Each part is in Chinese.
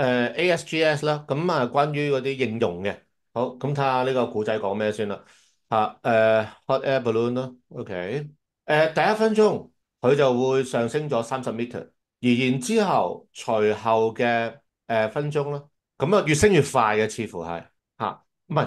誒 ASGS 啦，咁啊關於嗰啲應用嘅，好，咁睇下呢個古仔講咩先啦。嚇誒 hot air balloon 咯，OK，誒第一分鐘佢就會上升咗三十 meter，而然之後隨後嘅誒分鐘啦，咁啊越升越快嘅，似乎係嚇，唔係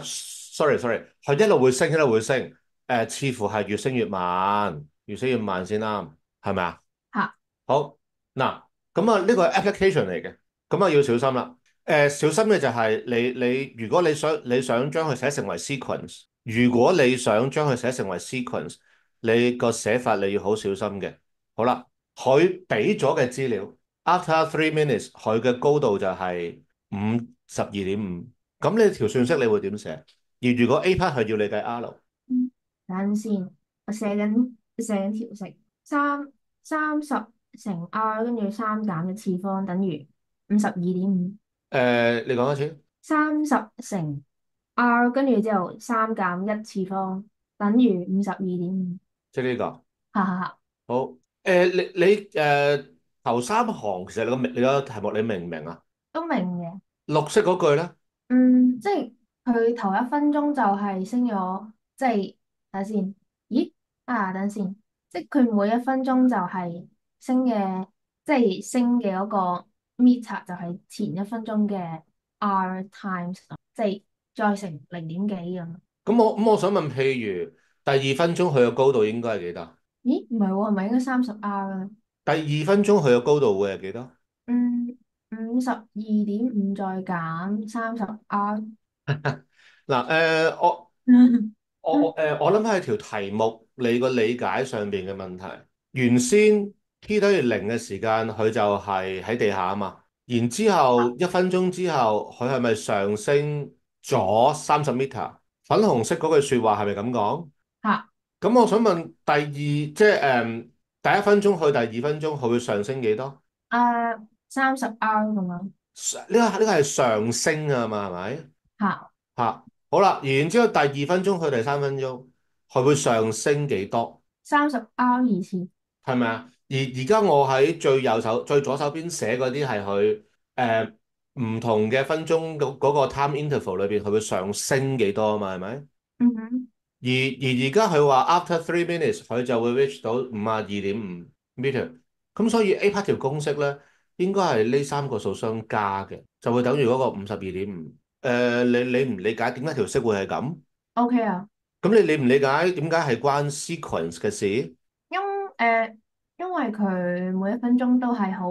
，sorry sorry，佢一路會升一路會升，誒似乎係越升越慢，越升越慢先啱，係咪啊？嚇，好嗱，咁啊呢個係 application 嚟嘅。咁啊要小心啦！誒、小心嘅就係你你，如果你想你想將佢寫成為 sequence，如果你想將佢寫成為 sequence，你個寫法你要好小心嘅。好啦，佢俾咗嘅資料，after three minutes，佢嘅高度就係五十二點五。咁你條信息你會點寫？而如果 A part 係要你計 R，等先，我寫緊寫緊條式，三三十乘 R 跟住三減一次方等於。五十二點五。誒、呃，你講多次。三十乘 r 跟住之後三減一次方等於五十二點五。即係呢個。哈哈哈。好。誒、呃，你你誒頭、呃、三行其實你個你個題目你明唔明啊？都明嘅。綠色嗰句咧？嗯，即係佢頭一分鐘就係升咗，即係等下先。咦？啊，等先。即係佢每一分鐘就係升嘅，即係升嘅嗰個。Meter 就係前一分鐘嘅 r times，即係再乘零點幾咁。咁我咁我想問，譬如第二分鐘佢嘅高度應該係幾多？咦，唔係喎，係咪應該三十 r 啊？第二分鐘佢嘅高度會係幾多？嗯，五十二點五再減三十 r。嗱，誒，我 我誒，我諗係條題目你個理解上邊嘅問題，原先。T 等於零嘅時間，佢就係喺地下啊嘛。然之後一分鐘之後，佢係咪上升咗三十 meter？粉紅色嗰句説話係咪咁講？嚇、啊！咁我想問第二，即係誒第一分鐘去第二分鐘，佢會上升幾多？誒三十 R 咁樣。呢個呢個係上升啊嘛，係咪？嚇嚇、啊！好啦，然之後第二分鐘去第三分鐘，佢會上升幾多？三十 R 以前。係咪啊？而而家我喺最右手、最左手邊寫嗰啲係佢誒唔同嘅分鐘嗰嗰個 time interval 裏邊，佢會上升幾多啊嘛？係咪？嗯哼。而而而家佢話 after three minutes 佢就會 reach 到五啊二點五 meter。咁所以 A part 條公式咧，應該係呢三個數相加嘅，就會等於嗰個五十二點五。誒，你你唔理解點解條式會係咁？OK 啊。咁你理唔理解點解係關 sequence 嘅事？因誒。因為佢每一分鐘都係好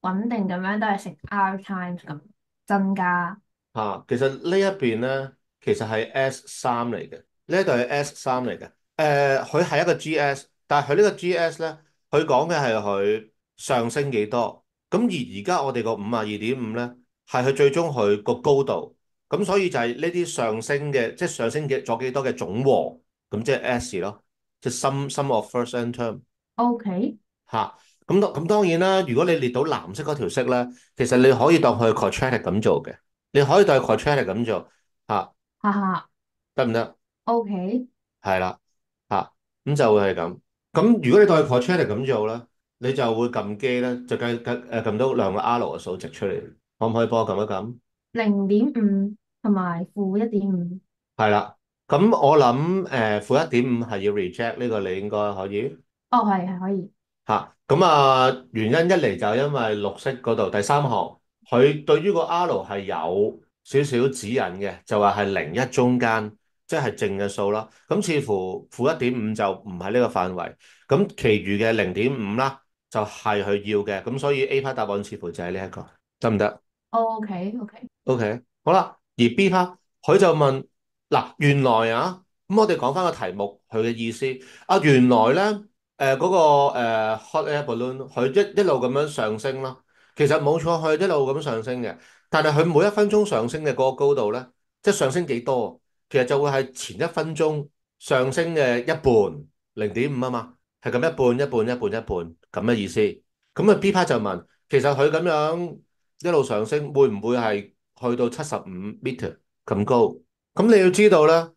穩定咁樣，都係成 R times 咁增加。吓、其實呢一邊咧，其實係 S 三嚟嘅，呢一度係 S 三嚟嘅。诶、佢係一個 GS，但係佢呢個 GS 咧，佢講嘅係佢上升幾多。咁而而家我哋個五啊二点五咧，係佢最終佢個高度。咁所以就係呢啲上升嘅，即係上升嘅咗幾多嘅總和，咁即係 S 咯，即系 sum sum of first n term。O.K. 嚇，咁當咁當然啦。如果你列到藍色嗰條色咧，其實你可以當佢 quadratic 咁做嘅，你可以當佢 quadratic 咁做嚇。哈哈，得唔得？O.K. 係啦，嚇，咁就會係咁。咁如果你當佢 quadratic 咁做咧，你就會撳機咧，就計計誒撳到兩個 R 嘅數值出嚟。可唔可以幫我撳一撳？零點五同埋負一點五。係啦，咁我諗誒負一點五係要 reject 呢個，你應該可以。哦，係係可以吓，咁啊，原因一嚟就因為綠色嗰度第三行，佢對於個 R 係有少少指引嘅，就話係零一中間，即係正嘅數啦。咁似乎負一點五就唔係呢個範圍，咁其餘嘅零點五啦，就係佢要嘅。咁所以 A part 答案似乎就係呢一個，得唔得？OK OK OK，好啦。而 B part 佢就問嗱，原來啊，咁我哋講翻個題目佢嘅意思啊，原來咧。誒嗰、個、呃、hot air balloon，佢一一路咁樣上升啦。其實冇錯，佢一路咁上升嘅。但係佢每一分鐘上升嘅嗰個高度咧，即係上升幾多？其實就會係前一分鐘上升嘅一半，零點五啊嘛，係咁一半、一半、一半、一半咁嘅意思。咁啊 B part 就問，其實佢咁樣一路上升，會唔會係去到七十五 meter 咁高？咁你要知道咧，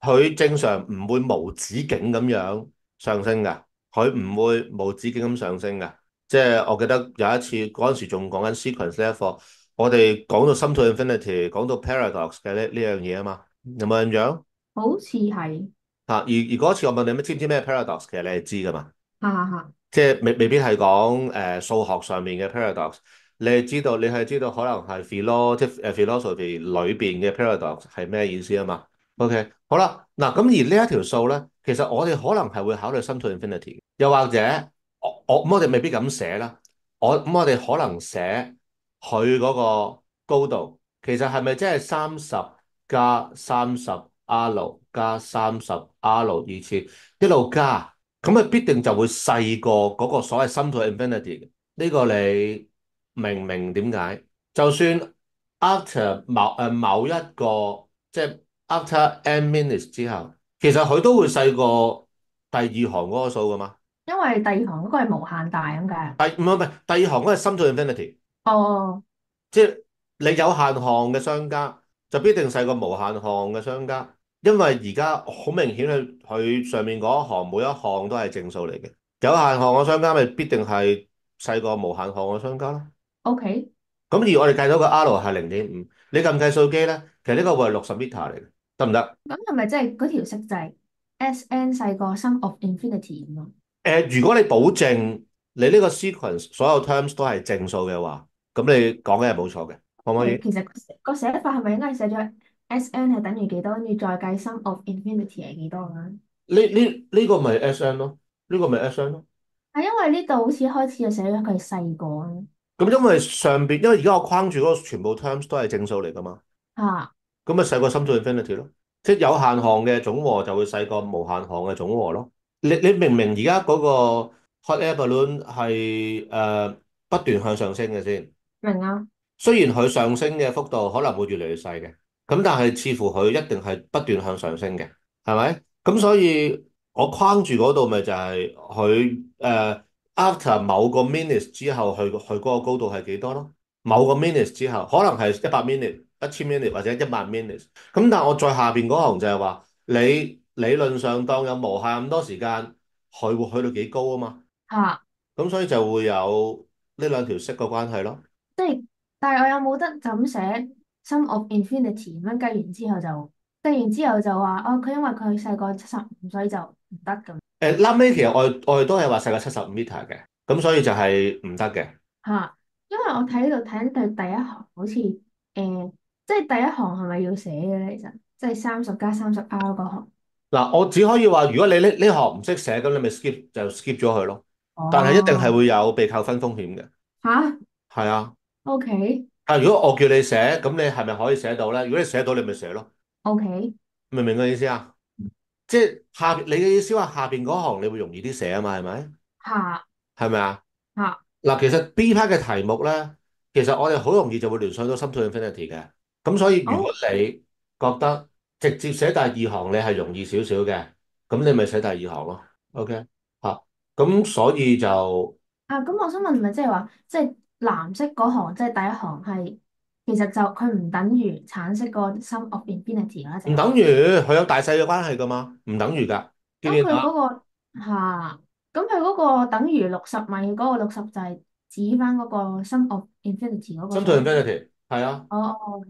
佢正常唔會無止境咁樣上升㗎。佢唔會無止境咁上升嘅，即係我記得有一次嗰陣時仲講緊 sequence 呢一課，我哋講到 sum to infinity，講到 paradox 嘅呢呢樣嘢啊嘛，有冇印象？好似係，嚇，而而嗰次我問你咩知唔知咩 paradox，其實你係知噶嘛？哈哈哈，即係未未必係講誒數學上面嘅 paradox，你係知道你係知道可能係 philo 即係誒 philosophy 裏邊嘅 paradox 係咩意思啊嘛？OK，好啦，嗱咁而呢一條數咧，其實我哋可能係會考慮深度 infinity，又或者我我咁我哋未必咁寫啦，我咁我哋可能寫佢嗰個高度，其實係咪即係三十加三十 r 加三十 r 二次一路加？咁啊，必定就會細過嗰個所謂深度 infinity。呢個你明唔明點解？就算 after 某誒某一個即係 after n minutes 之後，其實佢都會細過第二行嗰個數噶嘛。因為第二行嗰個係無限大咁解。第唔係唔係第二行嗰個係 sum to infinity，哦，即係你有限項嘅商家就必定細過無限項嘅商家。因為而家好明顯，佢佢上面嗰一行每一項都係正數嚟嘅，有限項嘅商家咪必定係細過無限項嘅商家咯。OK，咁而我哋計到個 R 係零點五，你撳計數機咧，其實呢個會係六十 meter 嚟嘅，得唔得？咁係咪即係嗰條式就係 Sn 細過 sum of infinity 咁咯？誒，如果你保證你呢個 sequence 所有 terms 都係正數嘅話，咁你講嘅係冇錯嘅，可唔可以？其實個寫法係咪應該寫咗 Sn 係等於幾多，跟住再計 sum of infinity 係幾多啊？呢呢呢個咪 SN 咯，呢個咪 SN 咯。係因為呢度好似開始就寫咗佢細個咁因為上邊，因為而家我框住嗰個全部 terms 都係正數嚟噶嘛，啊，咁咪細過 sum to infinity 咯，即係有限項嘅總和就會細過無限項嘅總和咯。你你明唔明而家嗰個 hot air balloon 係誒不斷向上升嘅先？明啊？雖然佢上升嘅幅度可能會越嚟越細嘅，咁但係似乎佢一定係不斷向上升嘅，係咪？咁所以我框住嗰度咪就係佢誒 after 某個 minutes 之後，佢佢嗰個高度係幾多咯？某個 minutes 之後，可能係一百 minute、一千 minute 或者一萬 minutes。咁但係我再下邊嗰行就係話，你理論上當有無限咁多時間，佢會去到幾高啊嘛？嚇，咁所以就會有呢兩條式嘅關係咯。即係，但係我有冇得就咁寫 sum of infinity 咁樣計完之後就計完之後就話哦，佢因為佢細過七十五，所以就唔得咁誒，拉尾其實我我哋都係話細過七十五 meter 嘅，咁所以就係唔得嘅。嚇。因為我睇呢度睇佢第一行好似誒、即係第一行係咪要寫嘅咧？其實即係三十加三十 R 嗰行。嗱，我只可以話，如果你呢呢行唔識寫，咁你咪 skip 就 skip 咗佢咯。但係一定係哦，會有被扣分風險嘅。吓係啊，，OK 但係如果我叫你寫，咁你係咪可以寫到咧？如果你寫到，你咪寫咯。OK 明唔明個意思啊？即係下你嘅意思話下邊嗰行你會容易啲寫啊嘛？係咪？嚇係咪啊？嚇嗱，其實 B part 嘅題目咧，其實我哋好容易就會聯想到 sum to infinity 嘅。咁所以如果哦你覺得直接寫第二行你係容易少少嘅，咁你咪寫第二行咯。OK 嚇，咁所以就啊！咁我想問，係咪即係話即係藍色嗰行即係第一行係其實就佢唔等於橙色個 sum of infinity 啦，就唔等於佢有大細嘅關係噶嘛？唔等於㗎，見唔咁？佢嗰個嚇，咁佢嗰個等於六十米嗰個六十就係指翻嗰個 sum of infinity 嗰個 sum to 數。infinity 係啊，哦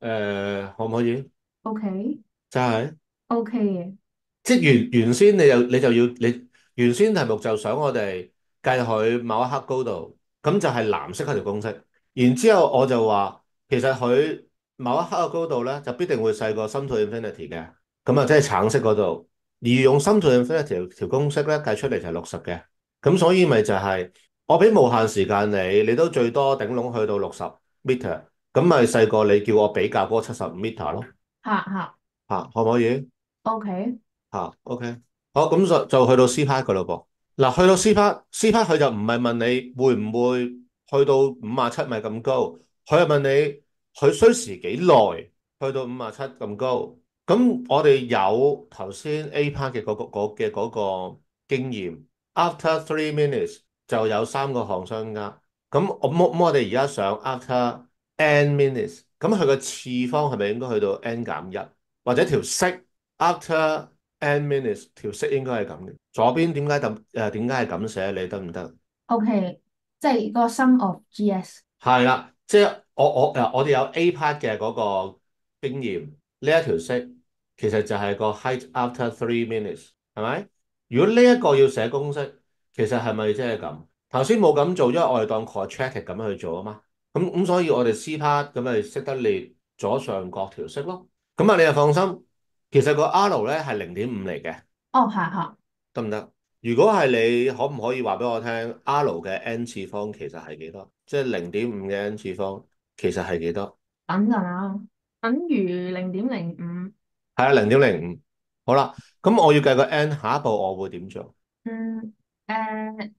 誒、可唔可以？OK 真係，OK 嘅即係原原先你就你就要你原先題目就想我哋計佢某一刻高度，咁就係藍色嗰條公式。然之後我就話，其實佢某一刻嘅高度咧，就必定會細過 sum to infinity 嘅。咁啊，即係橙色嗰度，而用 sum to infinity 條條公式咧計出嚟就係六十嘅。咁所以咪就係、我俾無限時間你，你都最多頂籠去到六十 meter，咁咪細個你叫我比較嗰七十五 meter 咯。嚇嚇嚇、可唔可以？OK 嚇、OK，好，咁就就去到 C part 噶咯噃。嗱，去到 C part，C part 佢就唔係問你會唔會去到五啊七米咁高，佢係問你佢需時幾耐去到五啊七咁高。咁我哋有頭先 A part 嘅嗰、個嗰嘅嗰個經驗，after three minutes 就有三個項相加。咁我咁我哋而家上 after n minutes，咁佢個次方係咪應該去到 n 減一，或者條式 after n minutes 條式應該係咁嘅。左邊點解咁誒點解係咁寫？你得唔得？OK，即係個 sum of GS 係啦，即係我我誒我哋有 A part 嘅嗰個經驗，呢一條式其實就係個 height after three minutes，係咪？如果呢一個要寫公式，其實係咪即係咁？頭先冇咁做，因為我哋當 quadratic 咁樣去做啊嘛。咁咁所以我哋 C part 咁咪識得列左上角條式咯。咁啊，你就放心，其實個 R 咧係零點五嚟嘅，哦，係係，得唔得？如果係你，可唔可以話俾我聽，R 嘅 n 次方其實係幾多？即係零點五嘅 n 次方其實係幾多？等陣啊，等於零點零五。係啊，零點零五。好啦，咁我要計個 n，下一步我會點做？嗯，誒、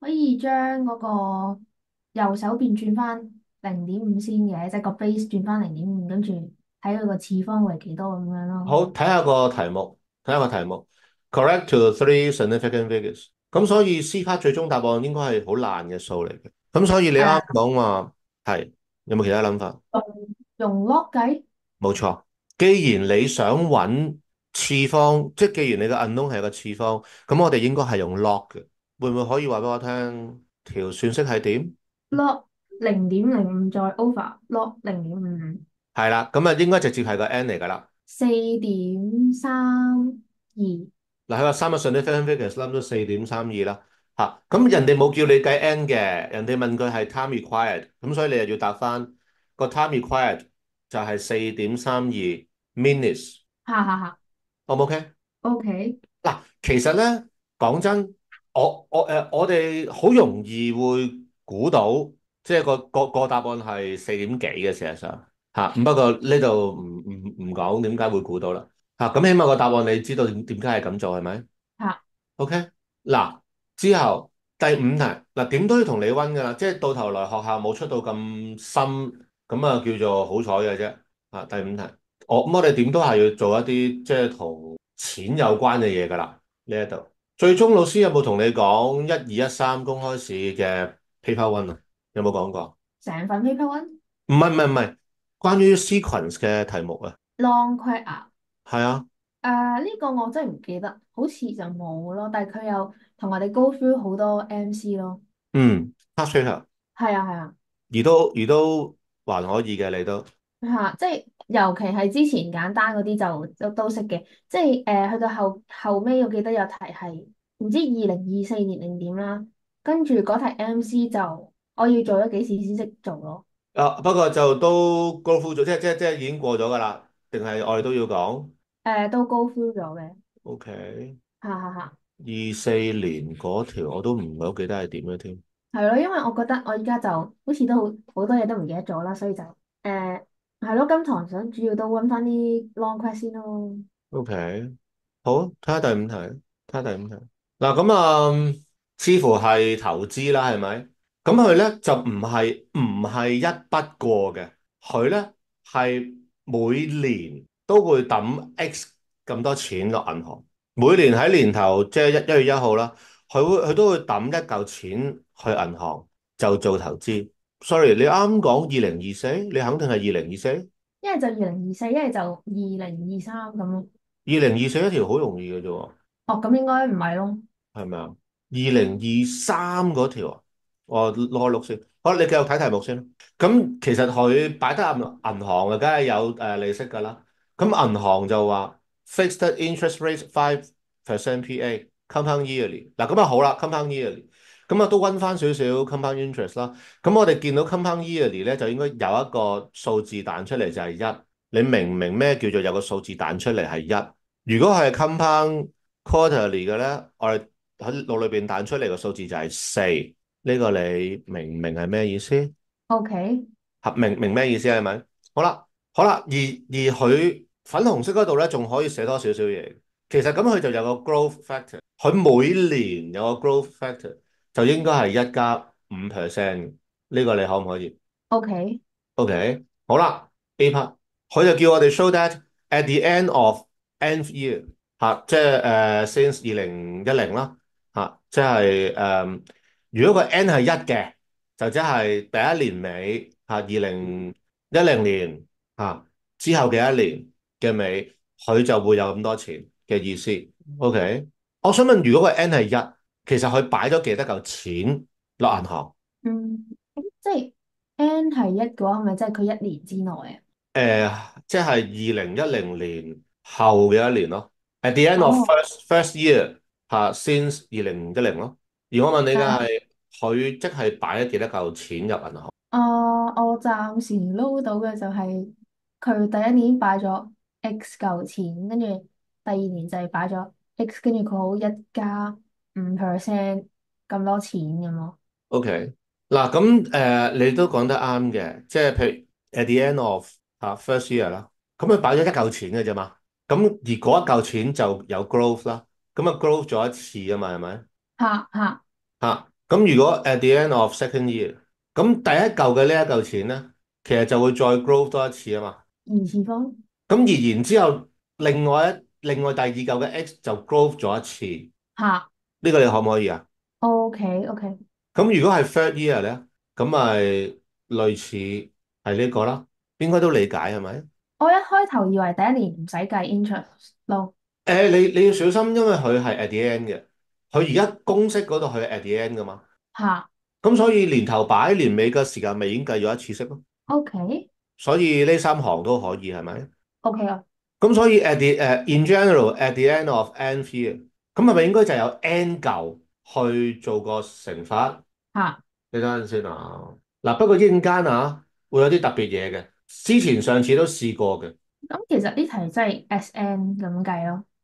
可以將嗰個右手邊轉翻零點五先嘅，即係個 base 轉翻零點五，跟住睇佢個次方為幾多咁樣咯。好，睇下個題目，睇下個題目，correct to three significant figures。咁所以 C part 最終答案應該係好爛嘅數嚟嘅。咁所以你啱講話係，有冇其他諗法？用 log 計，冇錯。既然你想揾次方，即係既然你嘅 unknown 係一個次方，咁我哋應該係用 log 嘅。會唔會可以話俾我聽條算式係點？Log 零點零五再 over log 零點五五，係啦，咁啊應該直接係個 n 嚟㗎啦。四點三二，嗱，喺個三個 significant figures 諗咗四點三二啦。吓，咁人哋冇叫你計 n 嘅，人哋問佢係 time required，咁所以你又要答翻個 time required 就係四點三二 minutes，哈哈哈。O 唔 OK？OK，嗱，其實咧講真，我我誒、呃我哋好容易會估到，即係個個個答案係四點幾嘅事實上嚇。咁、不過呢度唔唔唔講點解會估到啦嚇。咁、起碼個答案你知道點點解係咁做係咪嚇？OK，嗱之後第五題嗱點都要同你温㗎啦，即係到頭來學校冇出到咁深，咁啊叫做好彩嘅啫嚇。第五題。我咁我哋點都係要做一啲即係同錢有關嘅嘢㗎啦，呢一度。最終老師有冇同你講一二一三公開試嘅 paper one 啊？有冇講過？成份 paper one 唔係唔係唔係，關於 sequence 嘅題目啊。long quest 啊，係啊，誒呢個我真係唔記得，好似就冇咯，但係佢有同我哋 go through 好多 MC 咯，嗯 p a s s r a t r 係啊係啊，而都而都還可以嘅，你都。嚇，即係尤其係之前簡單嗰啲就都都識嘅，即係誒、去到後後尾我記得有題係唔知二零二四年定點啦，跟住嗰題 MC 就我要做咗幾次先識做咯，啊不過就都 go through 咗，即係即係即係已經過咗㗎啦，定係我哋都要講誒、都 go through 咗嘅，？OK，哈哈哈。二四年嗰條我都唔係好記得係點嘅添。係咯，因為我覺得我而家就好似都好好多嘢都唔記得咗啦，所以就誒係咯，今堂想主要都温翻啲 long quest 先咯。OK，好，睇下第五題，睇下第五題。嗱，咁啊，似乎係投資啦，係咪？咁佢咧就唔係唔係一筆過嘅，佢咧係每年都會抌 X 咁多錢落銀行，每年喺年頭即係一一月一號啦，佢會佢都會抌一嚿錢去銀行就做投資。Sorry，你啱講二零二四，你肯定係二零二四？一係就二零二四，一係就二零二三咁咯。二零二四一條好容易嘅啫喎。哦，咁應該唔係咯。係咪啊？二零二三嗰條啊，我攞開錄先。好，你繼續睇題目先啦。咁其實佢擺得銀行嘅，梗係有誒利息㗎啦。咁銀行就話 fixed interest rate five percent PA compound yearly。嗱咁啊好啦，compound yearly。咁啊都温翻少少 compound interest 啦。咁我哋見到 compound yearly 咧，就應該有一個數字彈出嚟就係一。你明唔明咩叫做有個數字彈出嚟係一？如果係 compound quarterly 嘅咧，我哋喺腦裏邊彈出嚟個數字就係四，呢個你明唔明係咩意思？OK，合明明咩意思係咪？好啦，好啦，而而佢粉紅色嗰度咧，仲可以寫多少少嘢。其實咁佢就有個 growth factor，佢每年有個 growth factor，就應該係一加五 percent。呢個你可唔可以 OK，？OK，好啦，A part，佢就叫我哋 show that at the end of nth year。嚇，即係誒 since 二零一零啦，嚇，即係誒，如果個 n 係一嘅，就即係第一年尾嚇，二零一零年嚇之後嘅一年嘅尾，佢就會有咁多錢嘅意思。OK，我想問，如果個 n 係一，其實佢擺咗幾多嚿錢落銀行？嗯，即係 N 係一嘅話，係咪即係佢一年之內啊？誒、即係二零一零年後嘅一年咯。At the end of 哦，first first year 嚇，since 二零一零咯。而我問你嘅誒，係，佢即係擺咗幾多嚿錢入銀行？啊，我暫時撈到嘅就係佢第一年擺咗 X 嚿錢，跟住第二年就係擺咗 X，跟住佢好一加五 percent 咁多錢咁咯。O.K. 嗱咁誒，你都講得啱嘅，即係譬如 at the end of 啊 first year 啦，咁佢擺咗一嚿錢嘅啫嘛，咁而嗰一嚿錢就有 growth 啦，咁啊 growth 咗一次啊嘛，係咪？嚇嚇，嚇，咁如果 at the end of second year，咁第一嚿嘅呢一嚿錢咧，其實就會再 growth 多一次啊嘛，二次方咁而然之後，另外一另外第二嚿嘅 x 就 growth 咗一次，嚇呢個你可唔可以啊？，OK OK。咁如果係 third year 咧，咁咪類似係呢個啦，應該都理解係咪？我一開頭以為第一年唔使計 interest 咯。誒，你你要小心，因為佢係 at the end 嘅，佢而家公式嗰度佢 at the end 噶嘛，吓咁所以年頭擺年尾嘅時間咪已經計咗一次息咯，，OK 所以呢三行都可以係咪？OK 啊，咁所以 at the 誒、in general at the end of n year，咁係咪應該就有 n 嚿去做個乘法？吓你等陣先啊！嗱，不過一陣間啊，會有啲特別嘢嘅。之前上次都試過嘅，咁其實呢題真係 SN 咁計咯，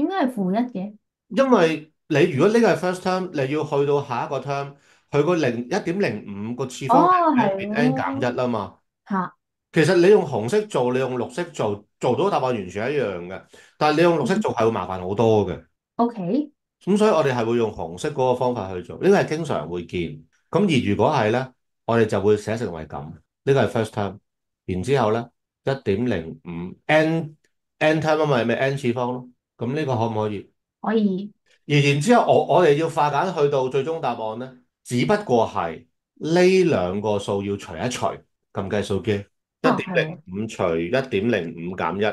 點解係負一嘅？因為你如果呢個係 first term，你要去到下一個 term，佢個零一點零五個次方哦，係變 n 減一啊嘛。嚇其實你用紅色做，你用綠色做，做到答案完全一樣嘅。但係你用綠色做係會麻煩好多嘅。，OK 咁所以我哋係會用紅色嗰個方法去做，呢個係經常會見。咁而如果係咧，我哋就會寫成為咁。呢個係 first term，然之後咧一點零五 n n term 啊嘛，咪 n 次方咯。咁呢個可唔可以？可以。而然之後，我我哋要化簡去到最終答案咧，只不過係呢兩個數要除一除，撳計數機，一哦，點零五除一點零五減一，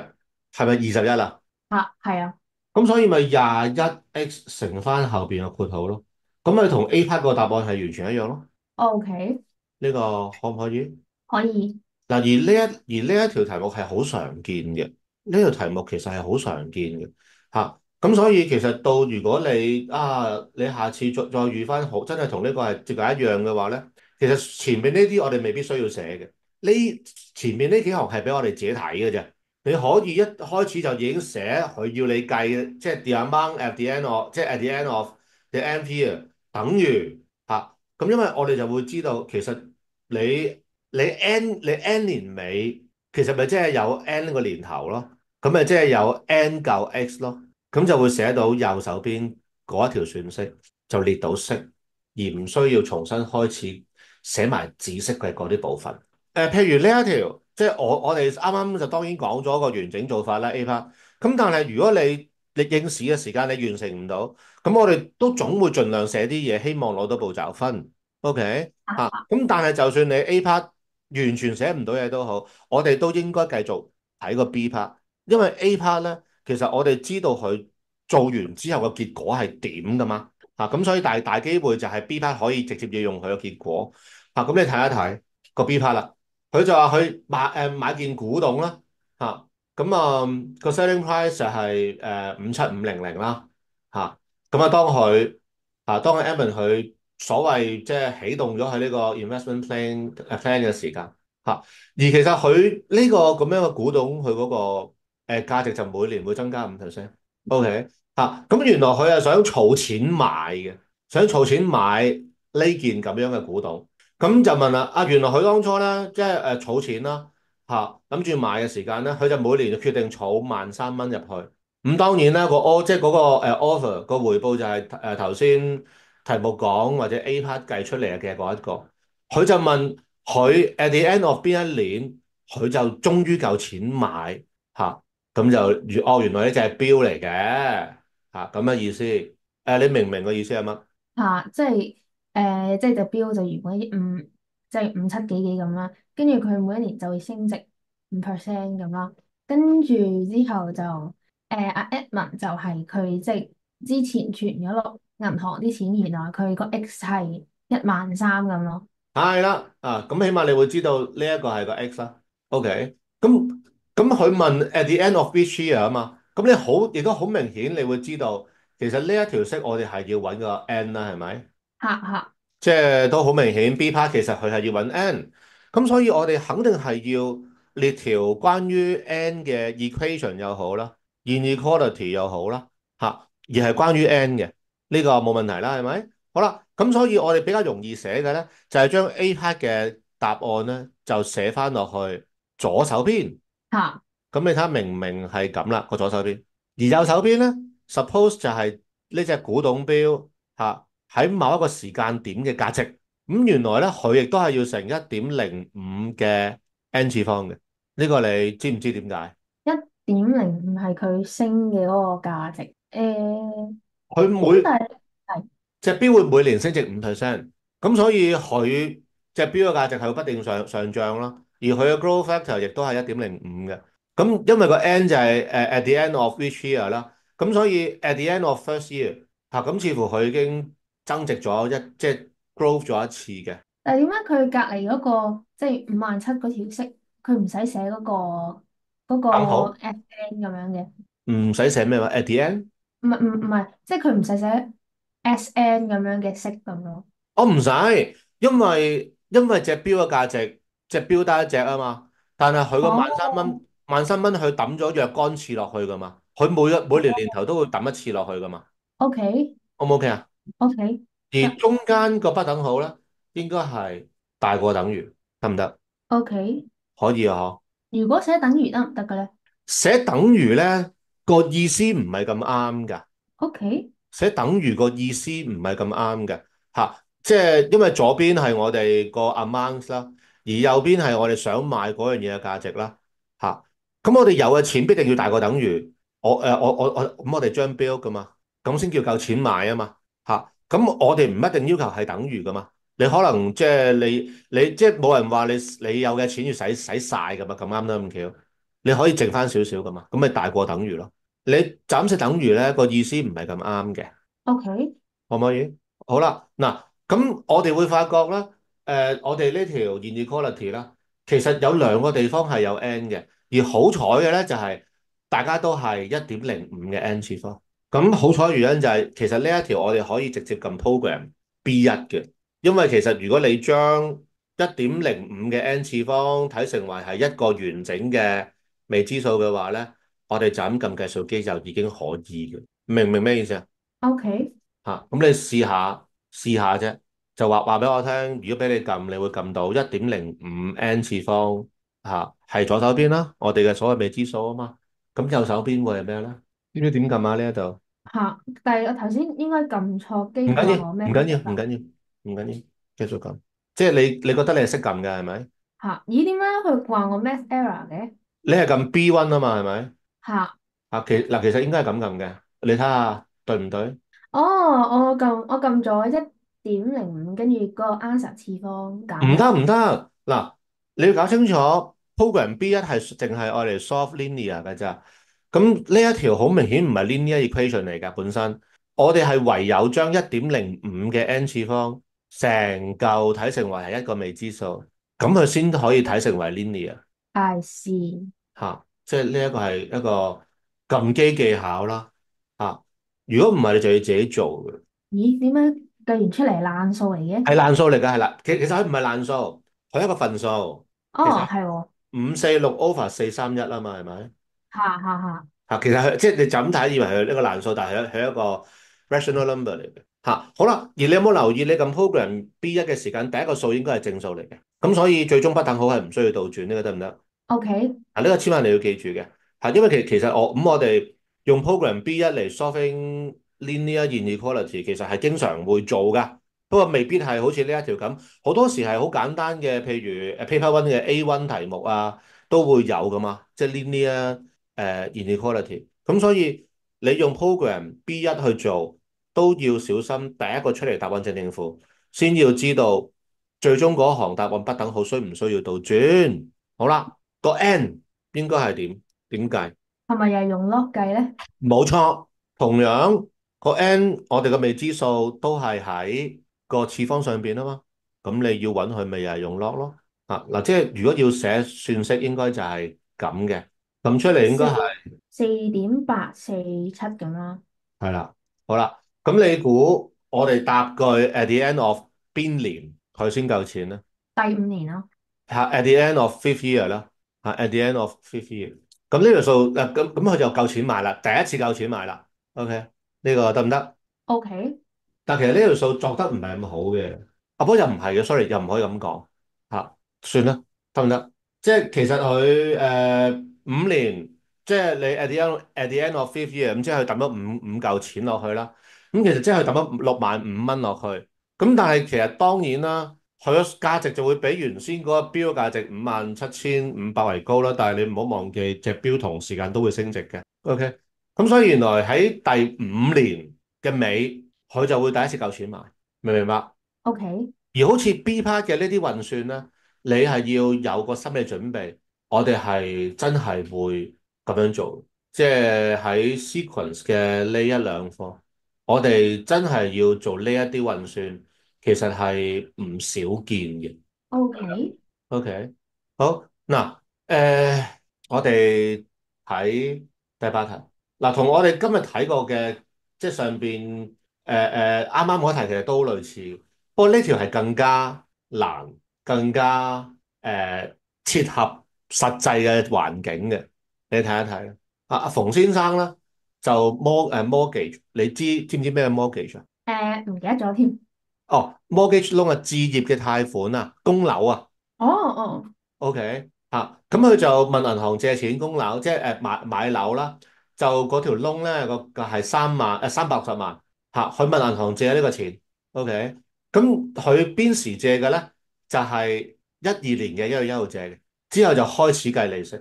係咪二十一啊？啊。係啊。咁所以咪廿一 x 乘翻後邊嘅括號咯，咁咪同 A part 個答案係完全一樣咯。，OK。呢個可唔可以？可以。嗱，而呢一而呢一條題目係好常見嘅，呢條題目其實係好常見嘅啊。咁、所以其實到如果你啊，你下次再再遇翻好真係同呢個係接近一樣嘅話咧，其實前面呢啲我哋未必需要寫嘅，呢前面呢幾行係俾我哋自己睇嘅啫。你可以一開始就已經寫佢要你計嘅，即係 the amount at the end of，即係 at the end of the n year 等於啊。咁、因為我哋就會知道其實你。你 n 你 n 年尾其實咪即係有 n 個年頭咯，咁咪即係有 n 嚿 x 咯，咁就會寫到右手邊嗰一條算式就列到式，而唔需要重新開始寫埋紫色嘅嗰啲部分。誒、譬如呢一條，即係我我哋啱啱就當然講咗個完整做法啦 A part，咁但係如果你你應試嘅時間你完成唔到，咁我哋都總會盡量寫啲嘢，希望攞到步驟分。OK 啊，咁但係就算你 A part 完全寫唔到嘢都好，我哋都應該繼續睇個 B part，因為 A part 咧，其實我哋知道佢做完之後嘅結果係點噶嘛，嚇、咁所以大大機會就係 B part 可以直接要用佢嘅結果，嚇、咁你睇一睇個 B part 啦，佢就話佢買誒、買件古董啦，嚇、咁啊個 selling price 就係誒五七五零零啦，嚇、咁啊當佢啊當佢 Evan 佢。所謂即係起動咗佢呢個 investment plan plan 嘅時間。嚇，而其實佢呢個咁樣嘅古董，佢嗰個誒價值就每年會增加五 percent。OK 嚇，咁原來佢係想儲錢買嘅，想儲錢買呢件咁樣嘅古董。咁就問啦，啊原來佢當初咧即係誒儲錢啦嚇，諗住買嘅時間咧，佢就每年就決定儲萬三蚊入去。咁當然啦，個 o 即係嗰個誒 offer 個回報就係誒頭先。題目講或者 A part 計出嚟嘅嗰一個，佢就問佢 at the end of 邊一年，佢就終於夠錢買嚇，咁、就原哦原來呢隻係標嚟嘅嚇，咁嘅意思。誒、你明唔明個意思係乜？嚇，即係誒、呃即係隻標就原本五即係五七幾幾咁啦，跟住佢每一年就會升值五 percent 咁啦，跟住之後就誒阿 Edmond 就係佢即係之前存咗落銀行啲錢，原來佢個 X 係一萬三咁咯。係啦，啊，咁起碼你會知道呢一個係個 X 啦。OK，咁咁佢問 at the end of which year 啊嘛，咁你好亦都好明顯，你會知道其實呢一條式我哋係要揾個 n 啦，係咪？嚇嚇即係都好明顯，B part 其實佢係要揾 n，咁所以我哋肯定係要列條關於 n 嘅 equation 又好啦，inequality 又好啦，嚇，而係關於 n 嘅呢個冇問題啦，係咪？好啦，咁所以我哋比較容易寫嘅咧，就係將 A part 嘅答案咧就寫翻落去左手邊。嚇咁你睇下明唔明係咁啦？個左手邊，而右手邊咧，suppose 就係呢只古董錶嚇喺某一個時間點嘅價值。咁原來咧，佢亦都係要成一點零五嘅 n 次方嘅。呢個你知唔知點解？一點零五係佢升嘅嗰個價值。誒、佢每咁但係係隻錶會每年升值五 percent，咁所以佢隻錶嘅價值係會不斷上上漲啦。而佢嘅 growth factor 亦都係一點零五嘅。咁因為個 n 就係誒 at the end of each year 啦，咁所以 at the end of first year 嚇，咁似乎佢已經增值咗一即係 growth 咗一次嘅。但係點解佢隔離嗰個即係五萬七嗰條息，佢唔使寫嗰個嗰個等號 FN 咁樣嘅？唔使寫咩話 at the end，唔係唔唔係，即係佢唔使寫 SN 咁樣嘅息咁咯。我唔使，因為因為隻錶嘅價值隻錶得一隻啊嘛，但係佢個萬三蚊哦萬三蚊佢抌咗若干次落去噶嘛，佢每一每年年頭都會抌一次落去噶嘛，OK，O 唔 OK 啊？OK。而中間個不等號咧，應該係大過等於，得唔得？OK，可以啊，嗬。如果寫等於得唔得嘅咧？寫等於咧個意思唔係咁啱㗎，？OK。寫等於個意思唔係咁啱嘅嚇，即係因為左邊係我哋個 amount 啦，而右邊係我哋想買嗰樣嘢嘅價值啦嚇。咁我哋有嘅錢必定要大過等於我誒我我我咁我哋張標噶嘛，咁先叫夠錢買啊嘛嚇。咁我哋唔一定要求係等於噶嘛，你可能即係你你即係冇人話你你有嘅錢要使使曬噶嘛，咁啱得咁巧。你可以剩翻少少噶嘛，咁咪大過等於咯。你暫時等於咧個意思唔係咁啱嘅，OK 可唔可以？好啦，嗱，咁我哋會發覺咧，誒、我哋呢條 inequality 啦，其實有兩個地方係有 n 嘅，而好彩嘅咧就係、大家都係一點零五嘅 n 次方。咁好彩嘅原因就係、其實呢一條我哋可以直接撳 program B 一嘅，因為其實如果你將一點零五嘅 n 次方睇成為係一個完整嘅未知數嘅話咧，我哋就咁撳計數機就已經可以嘅。明唔明咩意思啊？OK 嚇，咁你試下試下啫，就話話俾我聽，如果俾你撳，你會撳到一點零五 n 次方嚇，係左手邊啦，我哋嘅所謂未知數啊嘛。咁右手邊會係咩咧？知唔知點撳啊？呢一度嚇，但係我頭先應該撳錯機，唔緊要，唔緊要，唔緊要，唔緊要，繼續撳。即係你你覺得你係識撳嘅係咪？嚇？咦？點解佢話我 math error 嘅？你係撳 B one 啊嘛係咪？嚇？啊，其嗱其實應該係咁撳嘅，你睇下對唔對？哦，我撳我撳咗一點零五，跟住嗰個 answer 次方。唔得唔得，嗱，你要搞清楚，program B 一係淨係愛嚟 solve linear 嘅咋。咁呢一條好明顯唔係 linear equation 嚟㗎，本身我哋係唯有將一點零五嘅 n 次方成嚿睇成為係一個未知數，咁佢先可以睇成為 linear I see。嚇、即係呢一個係一個撳機技巧啦嚇、如果唔係你就要自己做嘅。咦？點解計完出嚟爛數嚟嘅？係爛數嚟㗎，係啦。其其實佢唔係爛數，佢係一個份數。哦，其實係喎。五四六 over 四三一啊嘛，係咪？嚇嚇嚇。嚇，其實佢即係你就咁睇，以為佢一個爛數，但係佢係一個 rational number 嚟嘅。嚇，好啦，而你有冇留意你咁 program B 一嘅時間，第一個數應該係正數嚟嘅。咁所以最終不等號係唔需要倒轉，呢個得唔得？OK。啊，呢個千萬你要記住嘅。嚇，因為其其實我咁我哋用 program B 一嚟 solving linear inequality，其實係經常會做噶。不過未必係好似呢一條咁，好多時係好簡單嘅，譬如誒 Paper One 嘅 A One 題目啊，都會有噶嘛，即係 linear 誒 inequality。咁所以你用 program B 一去做，都要小心第一個出嚟答案正定負，先要知道最終嗰行答案不等號需唔需要倒轉。好啦，個 N 應該係點？點計？係咪又係用 log 計咧？冇錯，同樣個 N 我哋嘅未知數都係喺個次方上邊啊嘛，咁你要揾佢咪又係用 log 咯。啊嗱，即係如果要寫算式，應該就係咁嘅，咁出嚟應該係四點八四七咁啦。係啦。好啦，咁你估我哋答句 at the end of 邊年佢先夠錢咧？第五年咯。嚇，at the end of fifth year 啦，嚇，at the end of fifth year。咁呢條數嗱，咁咁佢就夠錢買啦，第一次夠錢買啦。OK，呢個得唔得？OK。但其實呢條數作得唔係咁好嘅，啊不過又唔係嘅，sorry，又唔可以咁講嚇，算啦，得唔得？即係其實佢誒五年，即係你 at the end at the end of fifth year，咁即係佢抌咗五五嚿錢落去啦。咁其實即係佢抌咗六萬五蚊落去。咁但係其實當然啦，佢個價值就會比原先嗰個標價值五萬七千五百為高啦。但係你唔好忘記，隻標同時間都會升值嘅。OK，咁所以原來喺第五年嘅尾。佢就會第一次夠錢買，明唔明白？OK。而好似 B part 嘅呢啲運算咧，你係要有個心理準備，我哋係真係會咁樣做，即係喺 sequence 嘅呢一兩科，我哋真係要做呢一啲運算，其實係唔少見嘅。OK。OK。好嗱，誒、呃，我哋喺第八題嗱，同我哋今日睇過嘅即係上邊。誒誒，啱啱嗰題其實都類似，不過呢條係更加難，更加誒、呃、切合實際嘅環境嘅。你睇一睇啊。阿阿馮先生咧就 mor 誒 mortgage，你知知唔知咩 mortgage 啊？誒唔記得咗添。哦，mortgage loan 啊置業嘅貸款啊，供樓啊。哦哦。OK 啊，咁佢就問銀行借錢供樓，即係誒買買樓啦。就嗰條窿咧個個係三萬誒三百六十萬。嚇！佢問銀行借呢個錢，OK？咁佢邊時借嘅咧？就係一二年嘅一月一號借嘅，之後就開始計利息。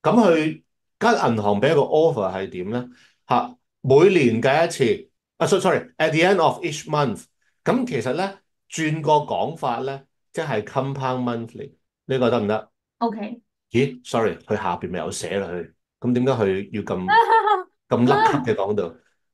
咁佢間銀行俾一個 offer 係點咧？嚇！每年計一次。啊，sorry，at the end of each month。咁其實咧轉個講法咧，即係 compound monthly。呢個得唔得？OK。咦？sorry，佢下邊咪有寫落去。咁點解佢要咁 咁甩級嘅講到？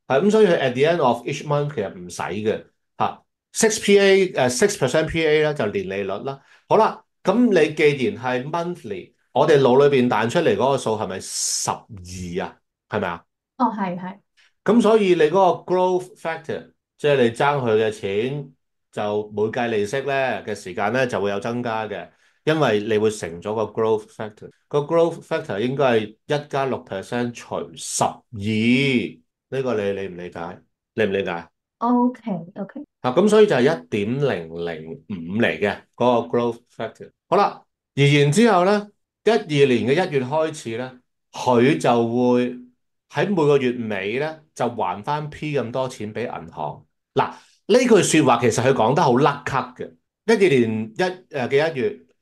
係咁，所以佢 at the end of each month 其實唔使嘅嚇，six PA 誒 six percent PA 咧就年利率啦。好啦，咁你既然係 monthly，我哋腦裏邊彈出嚟嗰個數係咪十二啊？係咪啊？哦，係係。咁所以你嗰個 growth factor，即係你爭佢嘅錢，就每計利息咧嘅時間咧就會有增加嘅，因為你會成咗個 growth factor。個 growth factor 應該係一加六 percent 除十二。呢個你理唔理解？理唔理解？OK OK。啊，咁所以就係一點零零五嚟嘅嗰個 growth factor。好啦，而然之後咧，一二年嘅一月開始咧，佢就會喺每個月尾咧就還翻 P 咁多錢俾銀行。嗱，呢句説話其實佢講得好甩咳嘅。一二年一誒嘅一月，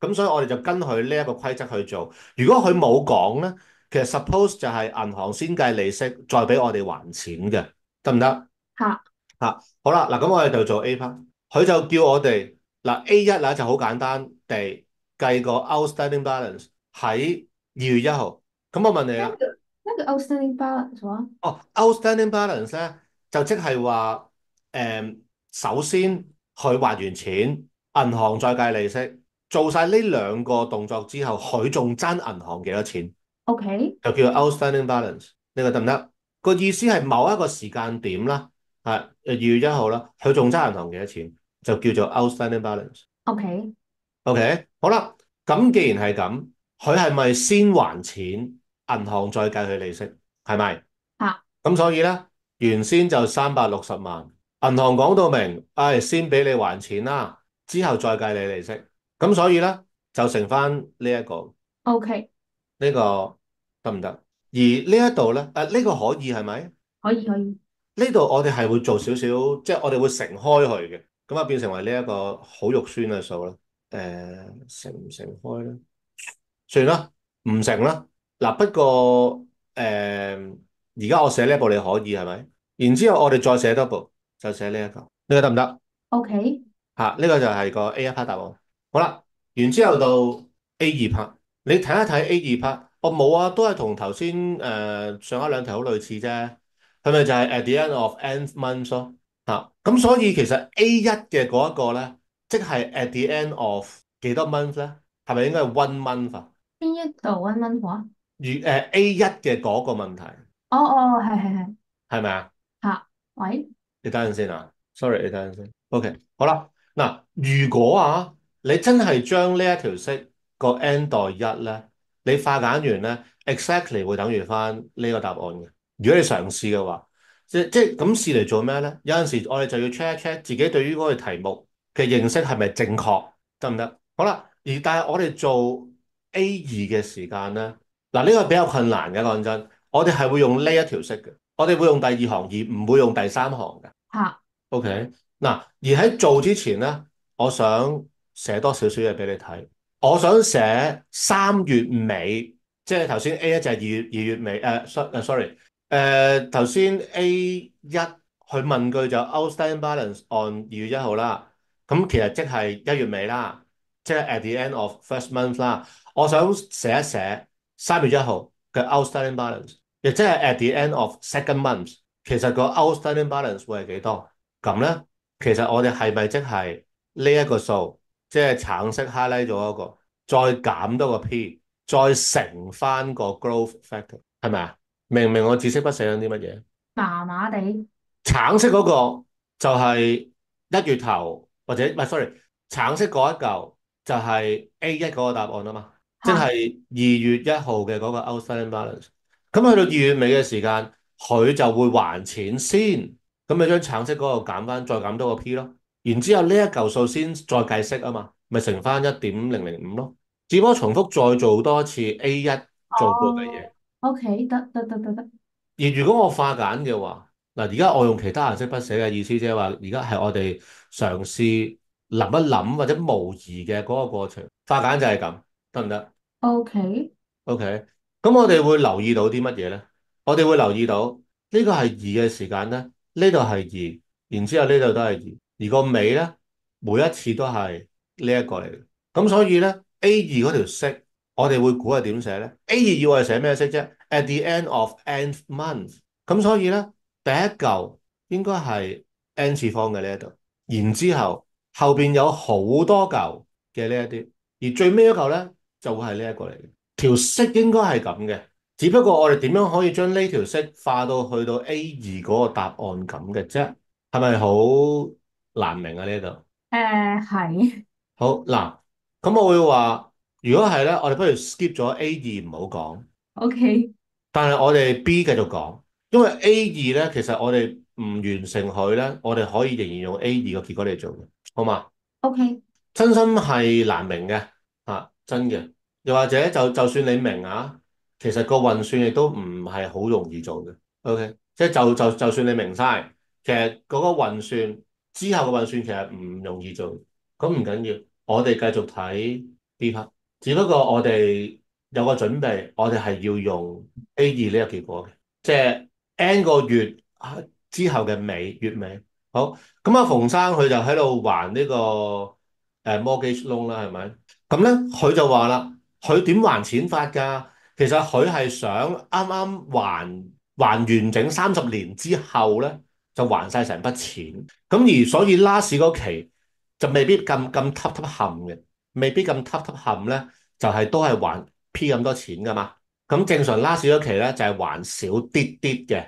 咁所以我哋就跟佢呢一個規則去做。如果佢冇講咧，其實 suppose 就係銀行先計利息，再俾我哋還錢嘅。得唔得？嚇嚇，好啦，嗱咁我哋就做 A part，佢就叫我哋嗱 A 一啦，就好簡單地計個 outstanding balance 喺二月一號。咁我問你啦，咩叫 outstanding balance 啊？哦，outstanding balance 咧就即係話誒，首先佢還完錢，銀行再計利息，做晒呢兩個動作之後，佢仲爭銀行幾多錢？OK，就叫做 outstanding balance，呢個得唔得？個意思係某一個時間點啦，係二月一號啦，佢仲爭銀行幾多錢，就叫做 outstanding balance。OK，OK，okay? 好啦，咁既然係咁，佢係咪先還錢，銀行再計佢利息？係咪？啊咁所以咧，原先就三百六十萬，銀行講到明，唉、先俾你還錢啦，之後再計你利息。咁所以咧就剩翻呢一個，，OK，呢、個得唔得？而呢一度咧，誒、呢、個可以係咪？可以可以，呢度我哋係會做少少，即係我哋會乘開佢嘅，咁啊變成為呢一個好肉酸嘅數啦。誒、乘唔乘開咧？算啦，唔乘啦。嗱，不過誒，而家我寫呢一步你可以係咪？然之後我哋再寫多步，就寫呢一個，呢個得唔得？OK，嚇，呢個就係個 A 一 part 答案。好啦，然之後到 A 二 part，你睇一睇 A 二 part，我冇啊，都係同頭先誒上一兩題好類似啫。係咪就係 at the end of n months 咯？嚇，咁所以其實 A 一嘅嗰一個咧，即係 at the end of 幾多 month 咧？係咪應該係 one month 啊？邊一度 one month 啊？如誒 A 一嘅嗰個問題哦哦，係係係，係咪啊？嚇，喂，你等陣先啊，sorry，你等陣先。OK，好啦，嗱，如果啊，你真係將呢一條式個 n 代一咧，你化簡完咧，exactly 會等於翻呢個答案嘅。如果你嘗試嘅話，即即咁試嚟做咩咧？有陣時我哋就要 check 一 check 自己對於嗰個題目嘅認識係咪正確，得唔得？好啦，而但係我哋做 A 二嘅時間咧，嗱呢個比較困難嘅，講真，我哋係會用呢一條式嘅，我哋會用第二行而唔會用第三行嘅。嚇，OK，嗱，而喺做之前咧，我想寫多少少嘢俾你睇。我想寫三月尾，即係頭先 A 一就係二月二月尾，诶、so- 誒 sorry，誒頭先 A 一佢問句就 outstanding balance on 二月一號啦，咁其實即係一月尾啦，即係 at the end of first month 啦。我想寫一寫三月一號嘅 outstanding balance，亦即係 at the end of second month，其實個 outstanding balance 會係幾多？咁咧，其實我哋係咪即係呢一個數，即係橙色 highlight 咗一個，再減多個 P，再乘翻個 growth factor，係咪啊？明唔明我知識筆寫緊啲乜嘢？麻麻地，橙色嗰個就係一月頭或者唔係，sorry，橙色嗰一嚿就係 A 一嗰個答案啊嘛，即嚇，係二月一號嘅嗰個 outstanding balance。咁去到二月尾嘅時間，佢就會還錢先，咁你將橙色嗰個減翻，再減多個 P 咯。然之後呢一嚿數先再計息啊嘛，咪乘翻一點零零五咯。只不過重複再做多次 A 一做過嘅嘢。哦，OK，得得得得得，而如果我化簡嘅話，嗱，而家我用其他顏色筆寫嘅意思，即係話而家係我哋嘗試諗一諗或者模擬嘅嗰個過程，化簡就係咁，得唔得 OK，？OK，咁我哋會留意到啲乜嘢咧？我哋會留意到呢個係二嘅時間咧，呢度係二，然之後呢度都係二，而個尾咧每一次都係呢一個嚟嘅。咁所以咧 A 二嗰條式，我哋會估係點寫咧？A 二要我哋寫咩式啫？At the end of n month。咁所以咧，第一嚿應該係 n 次方嘅呢一度，然之後後邊有好多嚿嘅呢一啲，而最尾一嚿咧就會係呢一個嚟嘅。條式應該係咁嘅，只不過我哋點樣可以將呢條式化到去到 A 二嗰個答案咁嘅啫？係咪好難明啊？呢度誒係好嗱，咁我會話，如果係咧，我哋不如 skip 咗 A 二唔好講。，OK，但係我哋 B 繼續講，因為 A 二咧，其實我哋唔完成佢咧，我哋可以仍然用 A 二個結果嚟做嘅，好嘛？OK，真心係難明嘅，啊，真嘅。又或者就就算你明啊，其實個運算亦都唔係好容易做嘅。OK，即係就就就算你明晒，其實嗰個運算之後嘅運算其實唔容易做。咁唔緊要，我哋繼續睇 B part，只不過我哋有個準備，我哋係要用 A 二呢個結果嘅，即係 N 個月之後嘅尾月尾。好，咁阿馮生佢就喺度還呢個誒 mortgage loan 啦，係咪？咁咧佢就話啦，佢點還錢法㗎？其實佢係想啱啱還還完整三十年之後咧，就還晒成筆錢。咁而所以 last 嗰期就未必咁咁揼揼冚嘅，未必咁揼揼冚咧，就係、都係還 P 咁多錢噶嘛。咁正常 last 嗰期咧就係、還少啲啲嘅，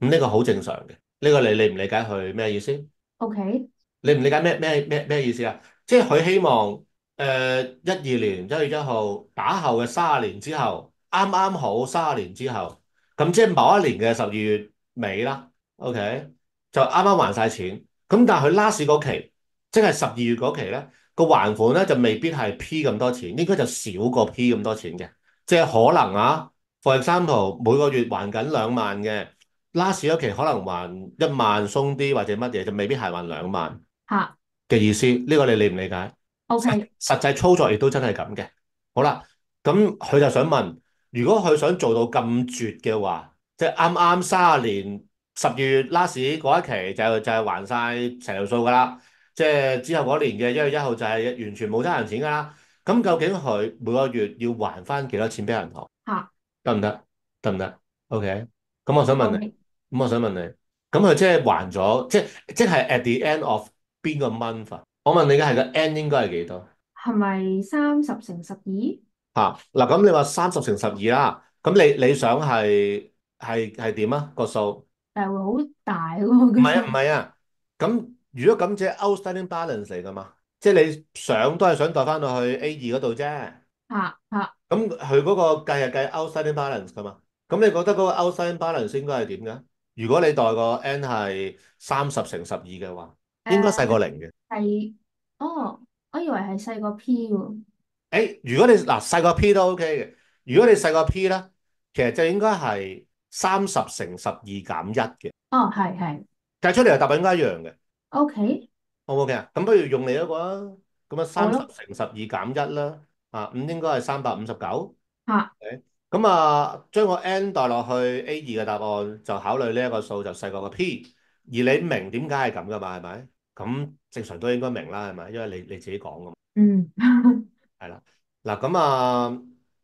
咁呢個好正常嘅。呢、個你理唔理解佢咩意思？OK，你唔理解咩咩咩咩意思啊？即係佢希望誒一二年一月一號打後嘅三十年之後，啱啱好三十年之後，咁即係某一年嘅十二月尾啦。OK，就啱啱還晒錢。咁但係佢 last 嗰期，即係十二月嗰期咧，個還款咧就未必係 P 咁多錢，應該就少過 P 咁多錢嘅。即係可能啊，for example 每個月還緊兩萬嘅，last 嗰期可能還一萬鬆啲或者乜嘢，就未必係還兩萬嚇嘅意思。呢個你理唔理解？實，OK，實際操作亦都真係咁嘅。好啦，咁佢就想問，如果佢想做到咁絕嘅話，即係啱啱三十年十月 last 嗰一期就就係還晒成條數㗎啦，即係之後嗰年嘅一月一號就係完全冇得人錢㗎啦。咁究竟佢每個月要還翻幾多錢俾銀行？嚇得唔得？得唔得？OK。咁我想問你咁我想問你，咁佢即係還咗，即係即係 at the end of 邊個 month 啊？我問你嘅係個 end 應該係幾多？係咪三十乘十二？嚇嗱，咁你話三十乘十二啦，咁你你想係係係點啊個數？但係會好大喎，唔係啊，唔個數係啊，咁如果咁即係 outstanding balance 嚟噶嘛，即係你想都係想代翻到去 A 二嗰度啫。嚇嚇咁佢嗰個計係計 outstanding balance 噶嘛？咁你覺得嗰個 outstanding balance 應該係點嘅？如果你代個 n 係三十乘十二嘅話，應該細過零嘅。係哦，我以為係細過 P 喎。誒，如果你嗱細過 P 都 OK 嘅，如果你細過 P 咧，其實就應該係三十乘十二減一嘅，哦，係係計出嚟嘅答案應該一樣嘅，，OK，好唔 OK 啊？咁不如用你嗰個啊，咁啊三十，乘十二減一啦，啊咁應該係三百五十九。嚇咁啊，將個 n 代落去 A 二嘅答案，就考慮呢一個數就細過個 P。而你明點解係咁噶嘛？係咪？咁正常都應該明啦，係咪？因為你你自己講噶嘛，嗯，係啦。嗱咁啊，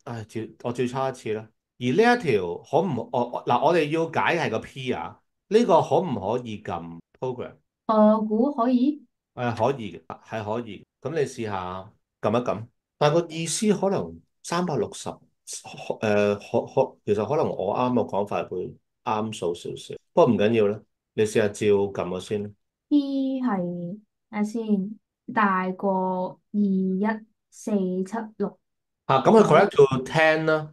唉，照我最差一次啦。而呢一條可唔我我嗱，我哋要解係個 P 啊，呢個可唔可以撳 program？我估可以，誒，可以嘅，係可以。咁你試下撳一撳，但係個意思可能三百六十，誒，可可，其實可能我啱嘅講法會啱數少少，不過唔緊要啦。你試下照撳咗先。P 係睇下先，大過二一四七六啊，咁佢 correct，to ten 啦。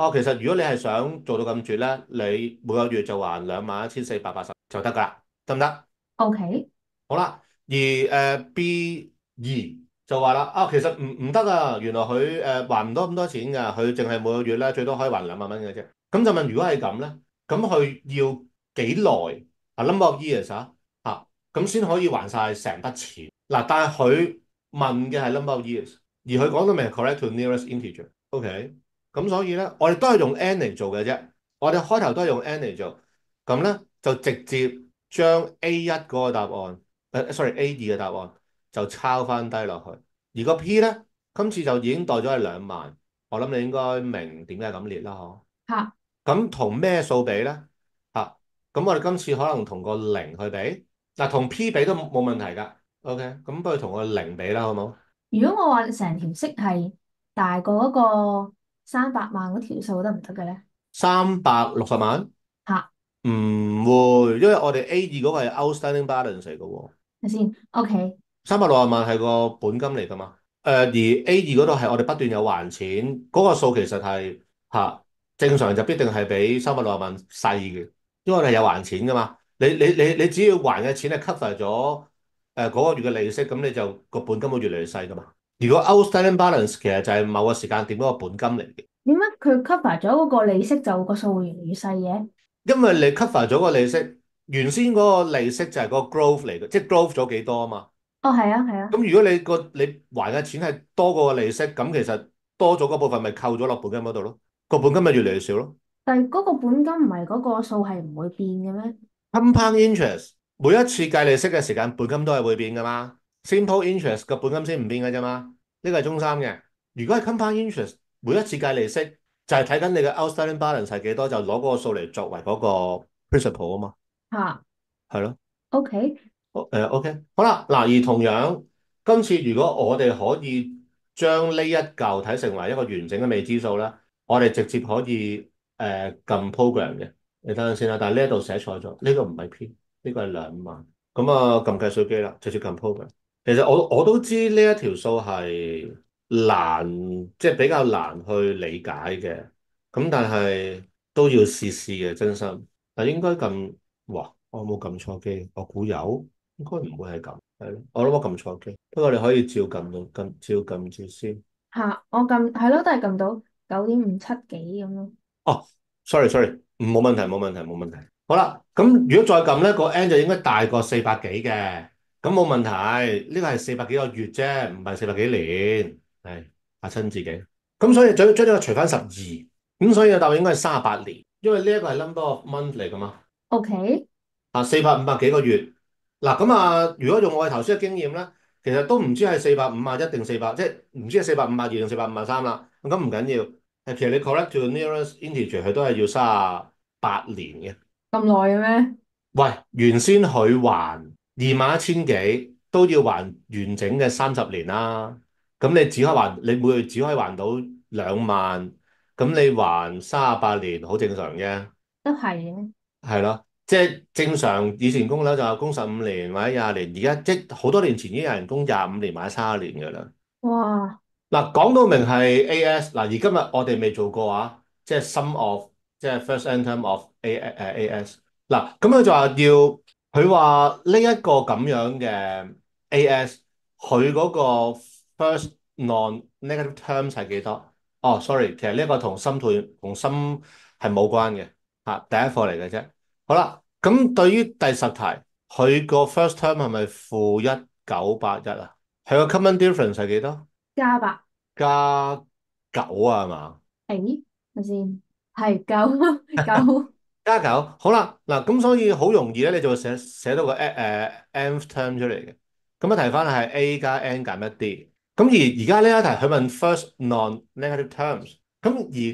哦，其實如果你係想做到咁絕咧，你每個月就還兩萬一千四百八十就得㗎啦，得唔得？OK，好啦，而誒、呃 B 二就話啦，啊其實唔唔得啊，原來佢誒、呃、還唔到咁多錢㗎，佢淨係每個月咧最多可以還兩萬蚊嘅啫。咁就問，如果係咁咧，咁佢要幾耐啊？number of years 啊，嚇咁先可以還晒成筆錢嗱、但係佢問嘅係 number of years，而佢講到明係 correct to nearest integer，OK，、咁所以咧，我哋都係用 n 嚟做嘅啫，我哋開頭都係用 n 嚟做，咁咧就直接將 A 一嗰個答案。誒，sorry A 二嘅答案就抄翻低落去，而個 P 咧今次就已經代咗係兩萬，我諗你應該明點解咁列啦，嗬？嚇咁同咩數比咧？嚇、咁我哋今次可能同個零去比，嗱同 P 比都冇冇問題㗎。OK，咁不如同個零比啦，好冇？如果我話成條色係大過嗰個三百萬嗰條數得唔得嘅咧？三百六十萬嚇，唔會，因為我哋 A 二嗰個係 outstanding balance 嚟嘅喎。睇先，OK，三百六十萬係個本金嚟噶嘛？誒、而 A 二嗰度係我哋不斷有還錢，嗰、個數其實係嚇、正常就必定係比三百六十萬細嘅，因為我哋有還錢噶嘛。你你你你只要還嘅錢係 cover 咗誒嗰個月嘅利息，咁你就個本金會越嚟越細噶嘛。如果 outstanding balance 其實就係某個時間點嗰個本金嚟嘅。點解佢 cover 咗嗰個利息就個數會越嚟越細嘅？因為你 cover 咗個利息，原先嗰個利息就係個 growth 嚟嘅，即係 growth 咗幾多啊嘛。哦，係啊，係啊，咁如果你個你還嘅錢係多過個利息，咁其實多咗嗰部分咪扣咗落本金嗰度咯，個本金咪越嚟越少咯。但係嗰個本金唔係嗰個數係唔會變嘅咩？Compound interest 每一次計利息嘅時間，本金都係會變噶嘛。Simple interest 個本金先唔變嘅啫嘛。呢個係中三嘅。如果係 compound interest，每一次計利息就係睇緊你嘅 outstanding balance 係幾多，就攞嗰個數嚟作為嗰個 principal 啊嘛。吓係咯。，OK，誒、呃 OK，好啦，嗱，而同樣今次如果我哋可以將呢一嚿睇成為一個完整嘅未知數咧，我哋直接可以誒撳 program 嘅，你等陣先啦。但係呢一度寫錯咗，呢個唔係 P，呢個係兩萬。咁啊，撳計數機啦，直接撳 program。其實我我都知呢一條數係難，即係比較難去理解嘅。咁但係都要試試嘅，真心。但應該撳，哇！我冇撳錯機，我估有。應該唔會係咁，係咯。我諗我撳錯機，不過你可以照撳到，撳照撳住先。吓，我撳係咯，都係撳到九點五七幾咁咯。哦，sorry sorry，冇問題冇問題冇問題。好啦，咁如果再撳咧，個 N 就應該大過四百幾嘅，咁冇問題。呢個係四百幾個月啫，唔係四百幾年。係嚇親自己。咁所以將將呢個除翻十二，咁所以個答案應該係三十八年，因為呢一個係 number of month 嚟噶嘛。OK，啊，四百五百幾個月。嗱咁啊，如果用我哋頭先嘅經驗咧，其實都唔知係四百五啊一定四百，即係唔知係四百五啊二定四百五啊三啦。咁唔緊要，誒，其實你 correct to nearest integer 佢都係要三十八年嘅。咁耐嘅咩？喂，原先佢還二萬一千幾，都要還完整嘅三十年啦。咁你只可以還，你每月只可以還到兩萬，咁你還三十八年，好正常啫。都係嘅。係咯。即係正常，以前供樓就係供十五年或者廿年，而家即好多年前已經有人供廿五年或者三十年嘅啦。哇！嗱，講到明係 A.S. 嗱，而今日我哋未做過啊，即係 sum of 即係 first n term of A 誒 A.S. 嗱，咁佢就話要佢話呢一個咁樣嘅 A.S. 佢嗰個 first non-negative terms 係幾多？哦，sorry，其實呢一個同心退同心係冇關嘅嚇，第一課嚟嘅啫。好啦，咁對於第十題，佢個 first term 係咪負一九八一啊？佢個 common difference 係幾多？加八。加九啊，係嘛？誒，咪先？係九九。加九，好啦，嗱，咁所以好容易咧，你就會寫寫到個誒誒 nth term 出嚟嘅。咁啊，提翻係 a 加 n 減一 d。咁而而家呢一題佢問 first non-negative terms，咁而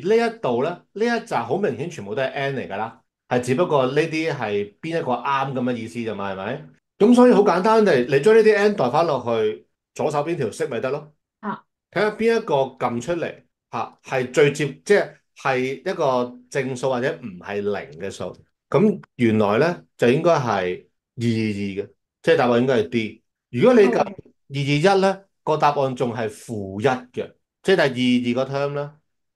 呢一度咧，呢一集好明顯全部都係 n 嚟㗎啦。係只不過呢啲係邊一個啱咁嘅意思啫嘛，係咪？咁所以好簡單地，你將呢啲 n 代翻落去左手邊條式咪得咯。啊，睇下邊一個撳出嚟嚇係最接，即係係一個正數或者唔係零嘅數。咁原來咧就應該係二二二嘅，即係答案應該係 D。如果你撳二二一咧，個答案仲係負一嘅，即係第二二個 term 咧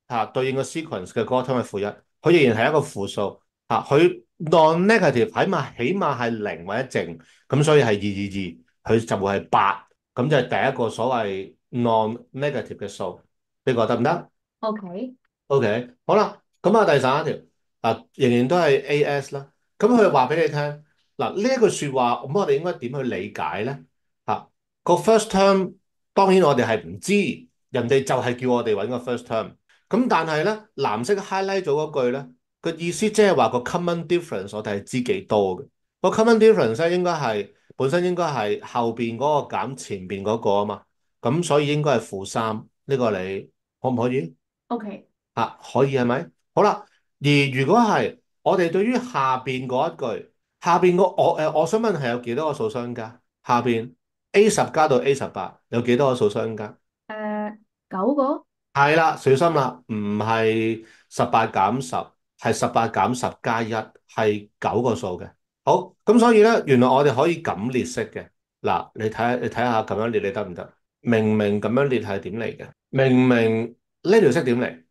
嚇對應個 sequence 嘅嗰個 term 係負一，佢仍然係一個負數。啊，佢 non-negative 起碼起碼係零或者正，咁所以係二二二，佢就會係八，咁就係第一個所謂 non-negative 嘅數，你覺得唔得？OK。OK，好啦，咁啊第十一條，啊仍然都係 AS 啦，咁佢話俾你聽，嗱呢一句説話，咁我哋應該點去理解咧？嚇個 first term 當然我哋係唔知，人哋就係叫我哋揾個 first term，咁但係咧藍色 highlight 咗嗰句咧。個意思即係話個 common difference 我哋係知幾多嘅，個 common difference 咧應該係本身應該係後邊嗰個減前邊嗰個啊嘛，咁所以應該係負三，呢個你可唔可以？OK，啊可以係咪？好啦，而如果係我哋對於下邊嗰一句，下邊個我誒，我想問係有幾多個數相加？下邊 A 十加到 A 十八有幾多個數相加？誒，九個。係啦，小心啦，唔係十八減十。係十八減十加一，係九個數嘅。好，咁所以咧，原來我哋可以咁列式嘅。嗱，你睇下，你睇下咁樣列你得唔得？明明咁樣列係點嚟嘅？明明呢條式點嚟？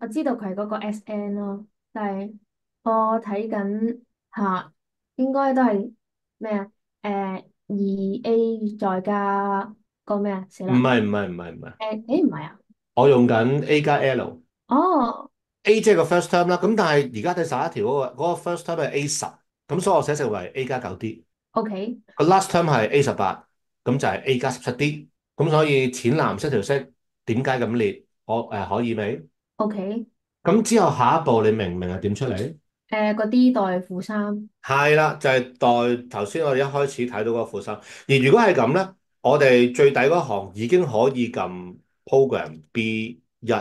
我知道佢係嗰個 S N 咯，但係我睇緊吓，應該都係咩啊？誒、呃，二 A 再加個咩啊？死啦！唔係唔係唔係唔係。誒，誒唔係啊？我用緊 A 加 L。哦。A 即係個 first term 啦，咁但係而家第十一條嗰個嗰個 first term 系 A 十，咁所以我寫成為 A 加九 D。OK 個 last term 系 A 十八，咁就係 A 加十七 D。咁所以淺藍色條色點解咁列？我誒、呃、可以未？OK，咁之後下一步你明唔明係點出嚟？誒嗰啲代負三係啦，就係、是、代頭先我哋一開始睇到嗰個負三。而如果係咁咧，我哋最底嗰行已經可以撳 program B 一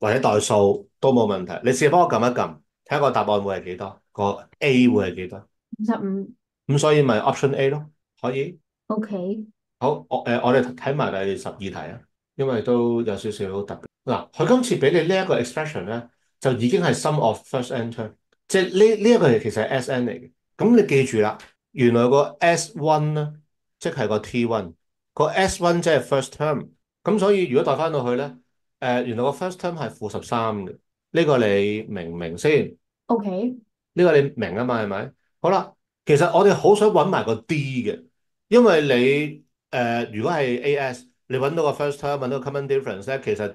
或者代數都冇問題。你試下幫我撳一撳，睇下個答案會係幾多？個 A 會係幾多？五十五咁所以咪 option A 咯，可以。OK 好，我誒、呃、我哋睇埋第十二題啊，因為都有少少特別。嗱，佢今次俾你呢一個 expression 咧，就已經係 sum of first and term，即係呢呢一個其實係 S n 嚟嘅。咁你記住啦，原來個 S one 咧，即係個 T one，個 S one 即係 first term。咁所以如果代翻到去咧，誒、呃、原來個 first term 係負十三嘅。呢個你明唔明先？OK 呢個你明啊嘛，係咪？好啦，其實我哋好想揾埋個 D 嘅，因為你。誒、呃，如果係 AS，你揾到個 first term，揾到 common difference 咧，其實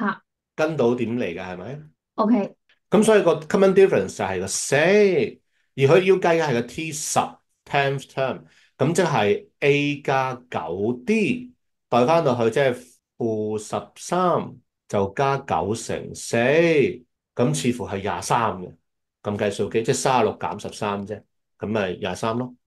嚇，跟到點嚟嘅？係咪？OK，咁所以個 common difference 就係個四，而佢要計嘅係個 T 十 tenth term，咁即係 A 加九 D，代翻到去即係負十三就加九乘四，咁似乎係廿三嘅，咁計數機即係三十六減十三啫，咁咪廿三咯。